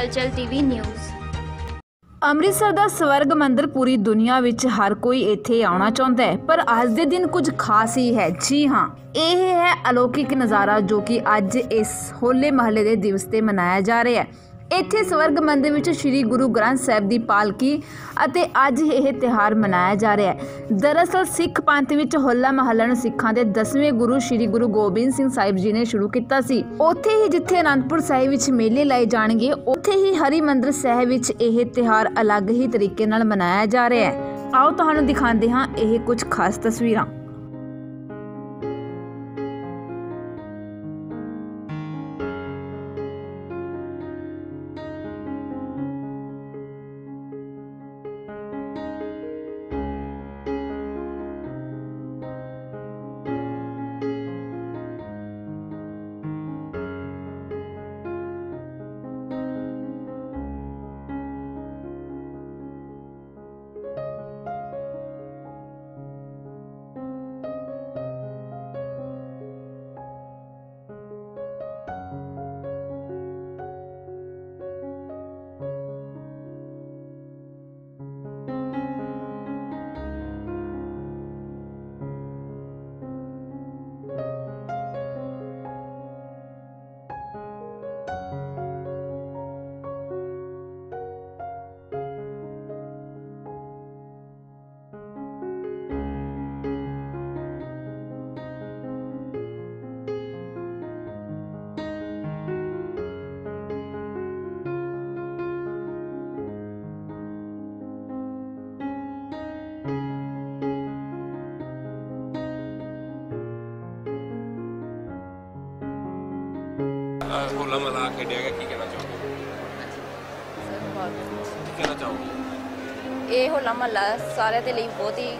ਹਲਚਲ TV news. Amritsar ਦਾ ਸਵਰਗ ਮੰਦਿਰ ਪੂਰੀ ਦੁਨੀਆ ਵਿੱਚ ਹਰ ਕੋਈ ਇੱਥੇ ਆਉਣਾ ਚਾਹੁੰਦਾ ਹੈ, ਪਰ ਅੱਜ ਦੇ ਦਿਨ ਕੁਝ ਖਾਸ ਹੀ ਹੈ। ਜੀ ਹਾਂ, ਇਹ ਹੈ ਅਲੌਕਿਕ ਨਜ਼ਾਰਾ ਜੋ ਕਿ ਅੱਜ ਇਸ ਹੋਲੇ ਮਹੱਲੇ ਦੇ ਦਿਵਸ ਤੇ ਮਨਾਇਆ ਜਾ ਰਿਹਾ ਹੈ। ਇੱਥੇ ਸਵਰਗ ਮੰਦਿਰ ਵਿੱਚ ਸ੍ਰੀ ਗੁਰੂ ਗ੍ਰੰਥ ਸਾਹਿਬ ਦੀ ਪਾਲਕੀ ਅਤੇ ਅੱਜ ਇਹ ਤਿਹਾਰ ਮਨਾਇਆ ਜਾ ਰਿਹਾ ਹੈ। ਦਰਅਸਲ ਸਿੱਖ ਪੰਥ ਵਿੱਚ ਹੋਲਾ ਮਹੱਲਾ ਨੂੰ ਸਿੱਖਾਂ ਦੇ 10ਵੇਂ ਗੁਰੂ ਸ੍ਰੀ ਗੁਰੂ ਗੋਬਿੰਦ ਸਿੰਘ ਸਾਹਿਬ ਜੀ ਨੇ ਸ਼ੁਰੂ ਕੀਤਾ ਸੀ। ਉੱਥੇ ਹੀ ਜਿੱਥੇ ਅਨੰਦਪੁਰ ਸਾਹਿਬ ਵਿੱਚ ਮੇਲੇ ਲਾਏ ਜਾਣਗੇ, ਉੱਥੇ ਹੀ ਹਰਿਮੰਦਰ ਸਾਹਿਬ ਵਿੱਚ ਇਹ ਤਿਹਾਰ ਅਲੱਗ ਹੀ ਤਰੀਕੇ ਨਾਲ ਮਨਾਇਆ ਜਾ ਰਿਹਾ ਹੈ। ਆਓ ਤੁਹਾਨੂੰ ਦਿਖਾਉਂਦੇ ਹਾਂ ਇਹ ਕੁਝ ਖਾਸ ਤਸਵੀਰਾਂ। ਹੋਲਾ ਮਹੱਲਾ ਖੇਡਿਆ ਗਿਆ ਕੀ ਕਹਿਣਾ ਚਾਹੋਗੇ? ਕੀ ਕਹਿਣਾ ਚਾਹੋਗੇ? ਇਹ ਹੋਲਾ ਮਹੱਲਾ ਸਾਰਿਆਂ ਦੇ ਲਈ ਬਹੁਤ ਹੀ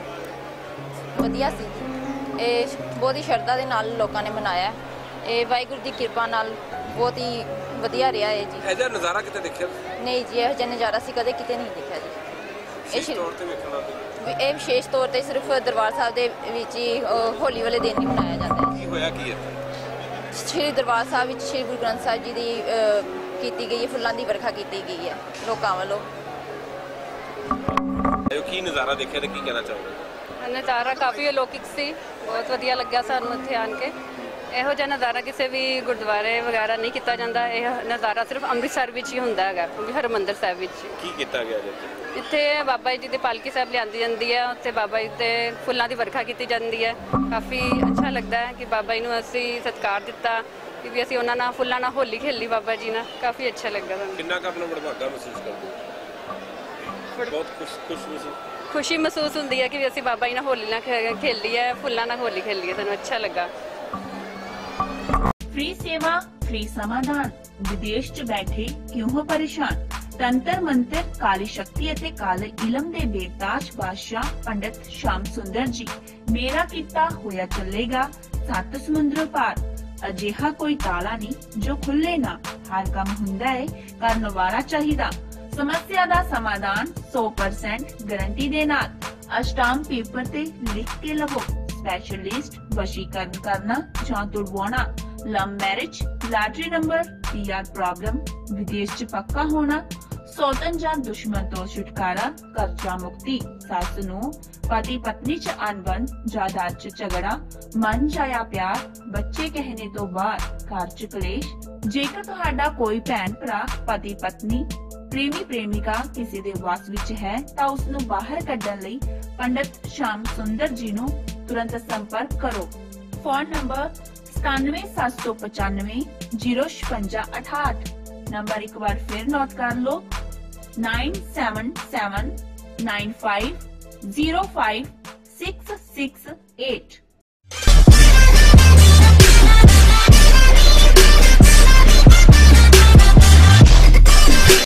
ਵਧੀਆ ਸੀ। ਇਹ ਬਹੁਤ ਹੀ ਸ਼ਰਧਾ ਦੇ ਨਾਲ ਲੋਕਾਂ ਨੇ ਮਨਾਇਆ। ਇਹ ਵਾਹਿਗੁਰੂ ਦੀ ਕਿਰਪਾ ਨਾਲ ਬਹੁਤ ਹੀ ਵਧੀਆ ਰਿਹਾ ਹੈ ਜੀ। ਇਹ ਜਿਹਾ ਨਜ਼ਾਰਾ ਕਿਤੇ ਦੇਖਿਆ? ਨਹੀਂ ਜੀ ਇਹੋ ਜਿਹਾ ਨਜ਼ਾਰਾ ਸੀ ਕਦੇ ਕਿਤੇ ਨਹੀਂ ਦੇਖਿਆ ਜੀ। ਇਹ ਇਸ ਸ਼੍ਰੀ- ਤੌਰ ਤੇ ਵੇਖਣ ਵੀ ਇਹ ਵਿਸ਼ੇਸ਼ ਤੌਰ ਤੇ ਸਿਰਫ ਦਰਬਾਰ ਸਾਹਿਬ ਦੇ ਵਿੱਚ ਹੀ ਅ, ਹੋਲੀ ਵਾਲੇ ਦਿਨ ਹੀ ਮਨਾਇਆ ਜਾਂਦਾ ਹੈ। ਕੀ ਹੋਇਆ ਕੀ ਹੈ? ਸ਼੍ਰੀ ਦਰਬਾਰ ਸਾਹਿਬ ਵਿੱਚ ਸ਼੍ਰੀ ਗੁਰੂ ਗ੍ਰੰਥ ਸਾਹਿਬ ਜੀ ਦੀ ਕੀਤੀ ਗਈ ਹੈ ਫੁੱਲਾਂ ਦੀ ਵਰਖਾ ਕੀਤੀ ਗਈ ਹੈ ਲੋਕਾਂ ਵੱਲੋਂ। ਇਹ ਕੀ ਨਜ਼ਾਰਾ ਦੇਖਿਆ ਤੇ ਕੀ ਕਹਿਣਾ ਚਾਹੋਗੇ? ਨਜ਼ਾਰਾ ਕਾਫੀ ਅਲੌਕਿਕ ਸੀ ਬਹੁਤ ਵਧੀਆ ਲੱਗਿਆ ਸਾਨੂੰ ਇੱਥੇ ਆਣ ਕੇ। ਇਹੋ ਜਿਹਾ ਨਜ਼ਾਰਾ ਕਿਸੇ ਵੀ ਗੁਰਦੁਆਰੇ ਵਗੈਰਾ ਨਹੀਂ ਕੀਤਾ ਜਾਂਦਾ। ਇਹ ਨਜ਼ਾਰਾ ਸਿਰਫ ਅੰਮ੍ਰਿਤਸਰ ਵਿੱਚ ਹੀ ਹੁੰਦਾ ਹੈਗਾ ਕਿਉਂਕਿ ਹਰਮੰਦਰ ਸਾਹਿਬ ਵਿੱਚ। ਕੀ ਕੀਤਾ ਗਿਆ ਜੀ? ਇੱਥੇ ਬਾਬਾ ਜੀ ਦੀ ਪਾਲਕੀ ਸਾਹਿਬ ਲਿਆਂਦੀ ਜਾਂਦੀ ਹੈ ਉੱਥੇ ਬਾਬਾ ਜੀ ਤੇ ਫੁੱਲਾਂ ਦੀ ਵਰਖਾ ਕੀਤੀ ਜਾਂਦੀ ਹੈ। ਕਾਫੀ ਅੱਛਾ ਲੱਗਦਾ ਹੈ ਕਿ ਬਾਬਾ ਜੀ ਨੂੰ ਅਸੀਂ ਸਤਿਕਾਰ ਦਿੱਤਾ ਕਿ ਵੀ ਅਸੀਂ ਉਹਨਾਂ ਨਾਲ ਫੁੱਲਾਂ ਨਾਲ ਹੋਲੀ ਖੇਲੀ ਬਾਬਾ ਜੀ ਨਾਲ। ਕਾਫੀ ਅੱਛਾ ਲੱਗਾ ਸਾਨੂੰ। ਕਿੰਨਾ ਕੁ ਆਪਣਾ ਵਡਭਾਗਾ ਮਹਿਸੂਸ ਕਰਦੇ ਹੋ? ਬਹੁਤ ਖੁਸ਼ ਖੁਸ਼ ਮਹਿਸੂਸ ਖੁਸ਼ੀ ਮਹਿਸੂਸ ਹੁੰਦੀ ਹੈ ਕਿ ਵੀ ਅਸੀਂ ਬਾਬਾ ਜੀ ਨਾਲ ਹੋਲੀ ਨਾਲ ਖੇ- ਖੇਲੀ ਹੈ ਫੁੱਲਾਂ ਨਾਲ ਹੋਲੀ ਖੇਲੀ ਹੈ ਸਾਨੂੰ ਅੱਛਾ ਲੱਗਾ। ਫ੍ਰੀ ਸੇਵਾ, ਫ੍ਰੀ ਸਮਾਧਾਨ। ਵਿਦੇਸ਼ 'ਚ ਬੈਠੇ ਕਿਉਂ ਹੋ ਪਰੇਸ਼ਾਨ? ਤੰਤਰ ਮੰਤਰ ਕਾਲੀ ਸ਼ਕਤੀ ਅਤੇ ਕਾਲੇ ਇਲਮ ਦੇ ਬੇਤਾਜ ਬਾਦਸ਼ਾਹ ਪੰਡਿਤ ਸ਼ਾਮ ਸੁੰਦਰ ਜੀ। ਮੇਰਾ ਕੀਤਾ ਹੋਇਆ ਚੱਲੇਗਾ ਸੱਤ ਸਮੁੰਦਰੋਂ ਪਾਰ। ਅਜਿਹਾ ਕੋਈ ਤਾਲਾ ਨਹੀਂ ਜੋ ਖੁੱਲੇ ਨਾ। ਹਰ ਕੰਮ ਹੁੰਦਾ ਹੈ ਕਰਨ ਵਾਲਾ ਚਾਹੀਦਾ। ਸਮੱਸਿਆ ਦਾ ਸਮਾਧਾਨ 100% ਗਾਰੰਟੀ ਦੇ ਨਾਲ। ਅਸ਼ਟਾਮ ਪੇਪਰ ਤੇ ਲਿਖ ਕੇ ਲਵੋ। ਸਪੈਸ਼ਲਿਸਟ ਵਸ਼ੀਕਰਨ ਕਰਨਾ ਜਾਂ ਤੁੜਵਾਉਣਾ love marriage, lottery number PR problem ਵਿਦੇਸ਼ ਚ ਪੱਕਾ ਹੋਣਾ, ਸੌਤਨ ਜਾਂ ਦੁਸ਼ਮਣ ਤੋਂ ਛੁਟਕਾਰਾ, ਕਰਜ਼ਾ ਮੁਕਤੀ, ਸੱਸ ਨੂੰ ਪਤੀ ਪਤਨੀ ਚ ਅਨਬਨ ਜਾਇਦਾਦ ਚ ਝਗੜਾ, ਮਨ ਜਾਇਆ ਪਿਆਰ, ਬੱਚੇ ਕਹਿਣੇ ਤੋਂ ਬਾਅਦ ਘਰ ਚ ਕਲੇਸ਼, ਜੇਕਰ ਤੁਹਾਡਾ ਕੋਈ ਭੈਣ ਭਰਾ, ਪਤੀ ਪਤਨੀ, ਪ੍ਰੇਮੀ ਪ੍ਰੇਮਿਕਾ ਕਿਸੇ ਦੇ ਵਸ ਵਿੱਚ ਹੈ, ਤਾਂ ਉਸ ਨੂੰ ਬਾਹਰ ਕੱਢਣ ਲਈ ਪੰਡਿਤ ਸ਼ਾਮ ਸੁੰਦਰ ਜੀ ਨੂੰ ਤੁਰੰਤ ਸੰਪਰਕ ਕਰੋ। ਫੋਨ ਨੰਬਰ सतानवे सात सौ पचानवे, ज़ीरो छपंजा अठाठ। नंबर एक बार फिर नोट कर लो, nine seven seven nine five zero five six six eight.